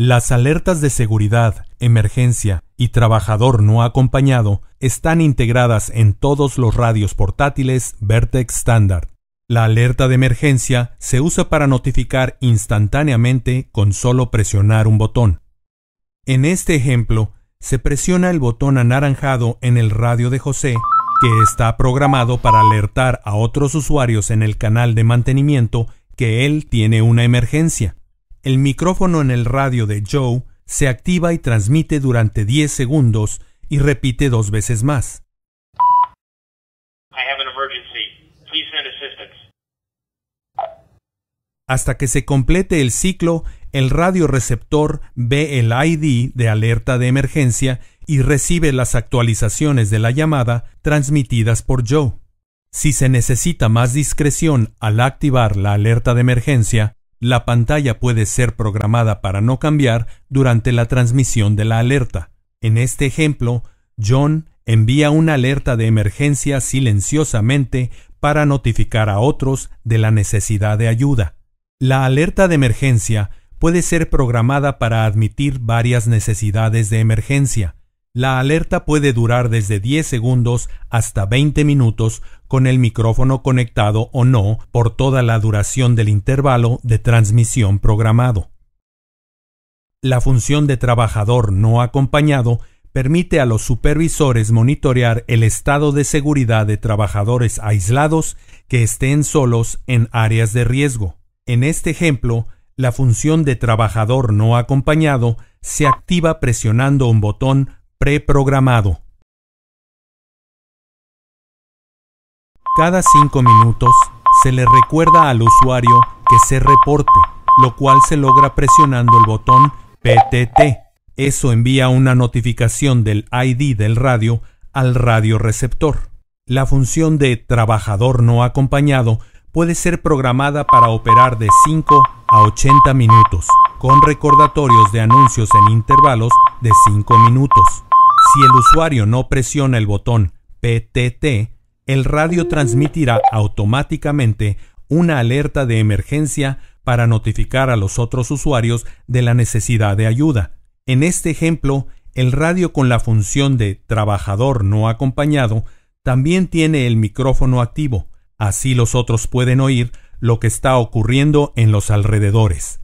Las alertas de seguridad, emergencia y trabajador no acompañado están integradas en todos los radios portátiles Vertex Standard. La alerta de emergencia se usa para notificar instantáneamente con solo presionar un botón. En este ejemplo, se presiona el botón anaranjado en el radio de José, que está programado para alertar a otros usuarios en el canal de mantenimiento que él tiene una emergencia el micrófono en el radio de Joe se activa y transmite durante 10 segundos y repite dos veces más. Hasta que se complete el ciclo, el radioreceptor ve el ID de alerta de emergencia y recibe las actualizaciones de la llamada transmitidas por Joe. Si se necesita más discreción al activar la alerta de emergencia, la pantalla puede ser programada para no cambiar durante la transmisión de la alerta. En este ejemplo, John envía una alerta de emergencia silenciosamente para notificar a otros de la necesidad de ayuda. La alerta de emergencia puede ser programada para admitir varias necesidades de emergencia. La alerta puede durar desde 10 segundos hasta 20 minutos con el micrófono conectado o no por toda la duración del intervalo de transmisión programado. La función de trabajador no acompañado permite a los supervisores monitorear el estado de seguridad de trabajadores aislados que estén solos en áreas de riesgo. En este ejemplo, la función de trabajador no acompañado se activa presionando un botón preprogramado. Cada cinco minutos se le recuerda al usuario que se reporte, lo cual se logra presionando el botón PTT. Eso envía una notificación del ID del radio al radio receptor. La función de trabajador no acompañado puede ser programada para operar de 5 a 80 minutos, con recordatorios de anuncios en intervalos de 5 minutos. Si el usuario no presiona el botón PTT, el radio transmitirá automáticamente una alerta de emergencia para notificar a los otros usuarios de la necesidad de ayuda. En este ejemplo, el radio con la función de trabajador no acompañado también tiene el micrófono activo, así los otros pueden oír lo que está ocurriendo en los alrededores.